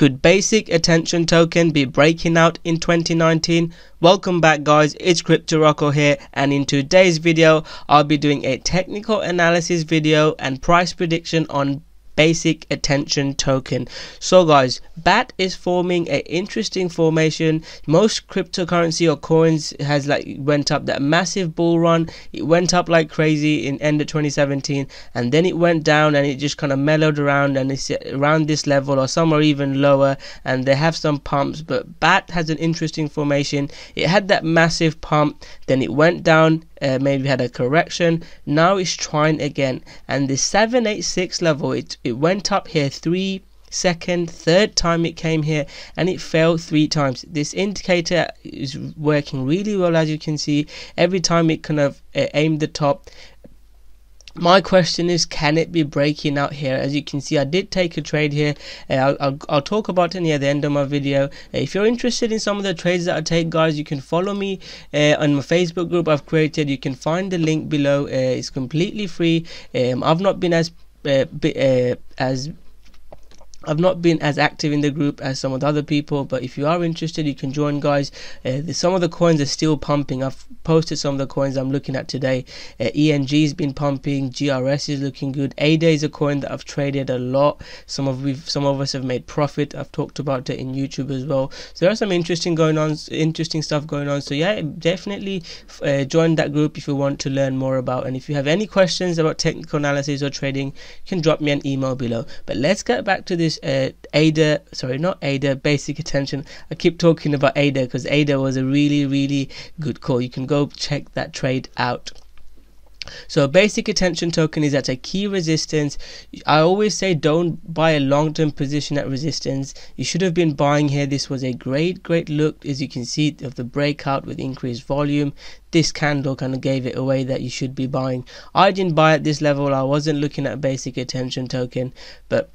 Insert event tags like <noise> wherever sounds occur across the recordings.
Could basic attention token be breaking out in 2019? Welcome back guys, it's Crypto Rocko here and in today's video I'll be doing a technical analysis video and price prediction on basic attention token. So guys bat is forming an interesting formation. Most cryptocurrency or coins has like went up that massive bull run. It went up like crazy in end of 2017 and then it went down and it just kind of mellowed around and it's around this level or some are even lower and they have some pumps. But bat has an interesting formation. It had that massive pump then it went down uh, maybe had a correction. Now it's trying again. And the 786 level it, it went up here three second third time it came here and it fell three times. This indicator is working really well as you can see. Every time it kind of uh, aimed the top my question is can it be breaking out here? As you can see i did take a trade here. Uh, I'll, I'll, I'll, talk about it near the end of my video. Uh, if you're interested in some of the trades that i take guys you can follow me uh, on my facebook group i've created. You can find the link below. Uh, it's completely free. Um, i've not been as as I've not been as active in the group as some of the other people, but if you are interested, you can join, guys. Uh, some of the coins are still pumping. I've posted some of the coins I'm looking at today. Uh, ENG's been pumping. GRS is looking good. ADA is a coin that I've traded a lot. Some of we some of us have made profit. I've talked about it in YouTube as well. So there are some interesting going on, interesting stuff going on. So yeah, definitely uh, join that group if you want to learn more about. And if you have any questions about technical analysis or trading, you can drop me an email below. But let's get back to this uh, ADA, sorry, not ADA, basic attention. I keep talking about ADA because ADA was a really, really good call. You can go check that trade out. So a basic attention token is at a key resistance. I always say don't buy a long-term position at resistance. You should have been buying here. This was a great, great look as you can see of the breakout with increased volume. This candle kind of gave it away that you should be buying. I didn't buy at this level. I wasn't looking at basic attention token, but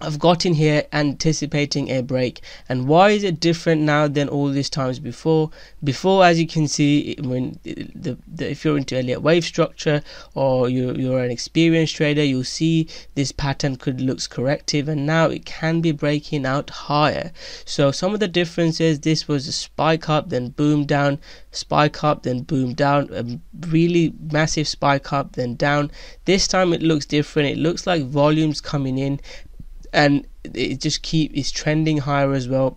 I've got in here anticipating a break. And why is it different now than all these times before? Before as you can see when the, the if you're into Elliott wave structure or you're, you're an experienced trader you'll see this pattern could looks corrective. And now it can be breaking out higher. So some of the differences this was a spike up then boom down spike up then boom down a really massive spike up then down. This time it looks different. It looks like volumes coming in and it just keep is trending higher as well.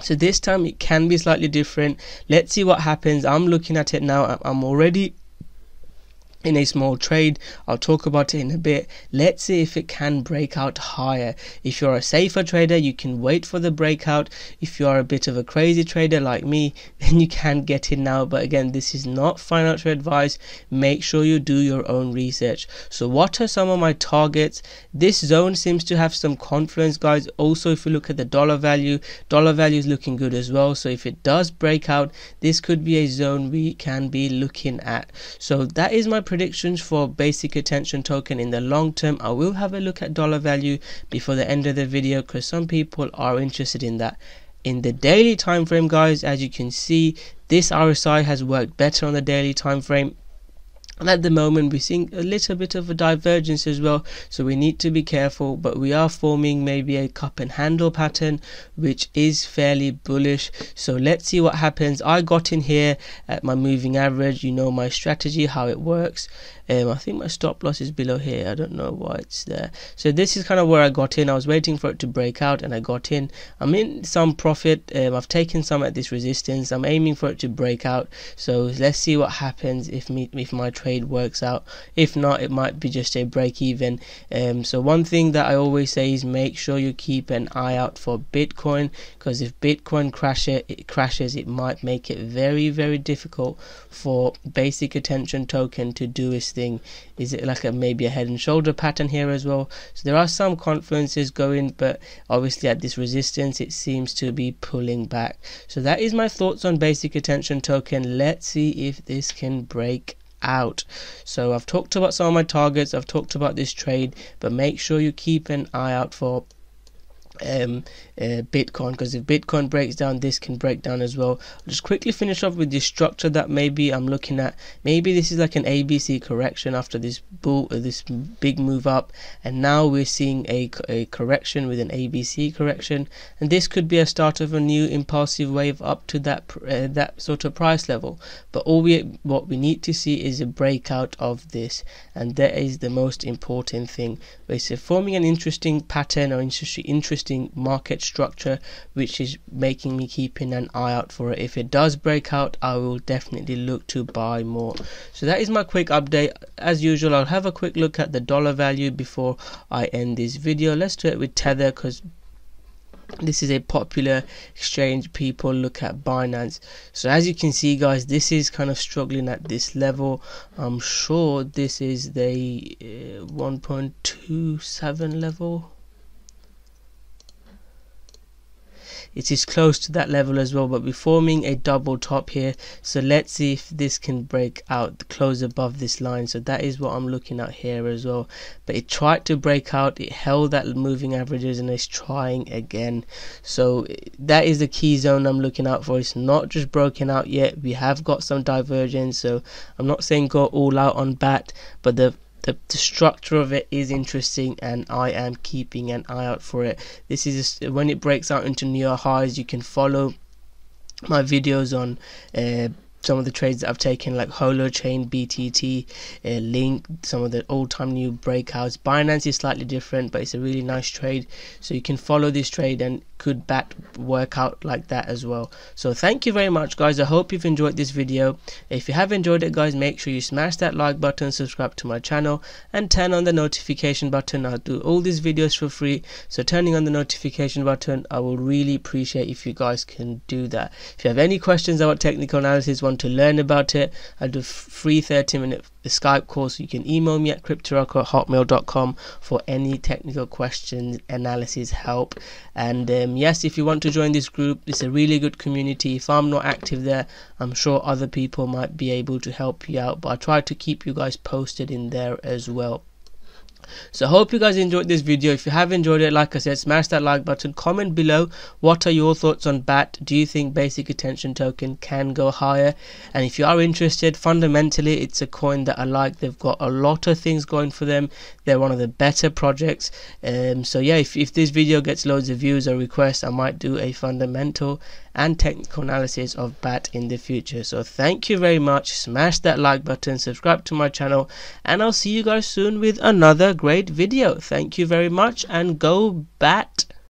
So this time it can be slightly different. Let's see what happens. I'm looking at it now. I'm already in a small trade. I'll talk about it in a bit. Let's see if it can break out higher. If you're a safer trader, you can wait for the breakout. If you are a bit of a crazy trader like me, <laughs> then you can get in now. But again, this is not financial advice. Make sure you do your own research. So what are some of my targets? This zone seems to have some confluence, guys. Also, if you look at the dollar value, dollar value is looking good as well. So if it does break out, this could be a zone we can be looking at. So that is my predictions for basic attention token in the long term. I will have a look at dollar value before the end of the video because some people are interested in that. In the daily time frame guys as you can see this RSI has worked better on the daily time frame at the moment we're seeing a little bit of a divergence as well. So we need to be careful but we are forming maybe a cup and handle pattern which is fairly bullish. So let's see what happens. I got in here at my moving average. You know my strategy how it works. Um, I think my stop loss is below here. I don't know why it's there. So this is kind of where I got in. I was waiting for it to break out and I got in. I'm in some profit. Um, I've taken some at this resistance. I'm aiming for it to break out. So let's see what happens if me if my trade works out. If not it might be just a break even. Um, so one thing that I always say is make sure you keep an eye out for Bitcoin because if Bitcoin crashes it crashes it might make it very very difficult for basic attention token to do its thing. Thing is it like a maybe a head and shoulder pattern here as well? So there are some confluences going but obviously at this resistance it seems to be pulling back. So that is my thoughts on basic attention token. Let's see if this can break out. So i've talked about some of my targets i've talked about this trade but make sure you keep an eye out for um, uh, Bitcoin because if Bitcoin breaks down, this can break down as well. I'll just quickly finish off with the structure that maybe I'm looking at. Maybe this is like an ABC correction after this bull, uh, this big move up, and now we're seeing a, a correction with an ABC correction, and this could be a start of a new impulsive wave up to that uh, that sort of price level. But all we what we need to see is a breakout of this, and that is the most important thing. Basically, forming an interesting pattern or interesting market structure which is making me keeping an eye out for it. If it does break out I will definitely look to buy more. So that is my quick update. As usual I'll have a quick look at the dollar value before I end this video. Let's do it with tether because this is a popular exchange people look at binance. So as you can see guys this is kind of struggling at this level. I'm sure this is the uh, 1.27 level it is close to that level as well but we're forming a double top here. So let's see if this can break out close above this line. So that is what I'm looking at here as well. But it tried to break out. It held that moving averages and it's trying again. So eh, that is the key zone I'm looking out for. It's not just broken out yet. We have got some divergence. So I'm not saying go all out on bat but the the, the structure of it is interesting and I am keeping an eye out for it. This is when it breaks out into newer highs you can follow my videos on uh, some of the trades that I've taken like Holochain, BTT, uh, Link, some of the old time new breakouts. Binance is slightly different, but it's a really nice trade. So you can follow this trade and could bat work out like that as well. So thank you very much guys. I hope you've enjoyed this video. If you have enjoyed it guys, make sure you smash that like button, subscribe to my channel and turn on the notification button. I'll do all these videos for free. So turning on the notification button, I will really appreciate if you guys can do that. If you have any questions about technical analysis, want to learn about it, I do free 30 minute Skype. So you can email me at cryptorocko@hotmail.com for any technical questions, analysis, help. And um, yes, if you want to join this group, it's a really good community. If I'm not active there, I'm sure other people might be able to help you out. But I try to keep you guys posted in there as well so hope you guys enjoyed this video. If you have enjoyed it like I said smash that like button. Comment below what are your thoughts on BAT? Do you think basic attention token can go higher? And if you are interested fundamentally it's a coin that I like. They've got a lot of things going for them. They're one of the better projects. Um, so yeah if, if this video gets loads of views or requests I might do a fundamental and technical analysis of BAT in the future. So thank you very much. Smash that like button, subscribe to my channel, and I'll see you guys soon with another great video. Thank you very much and go BAT.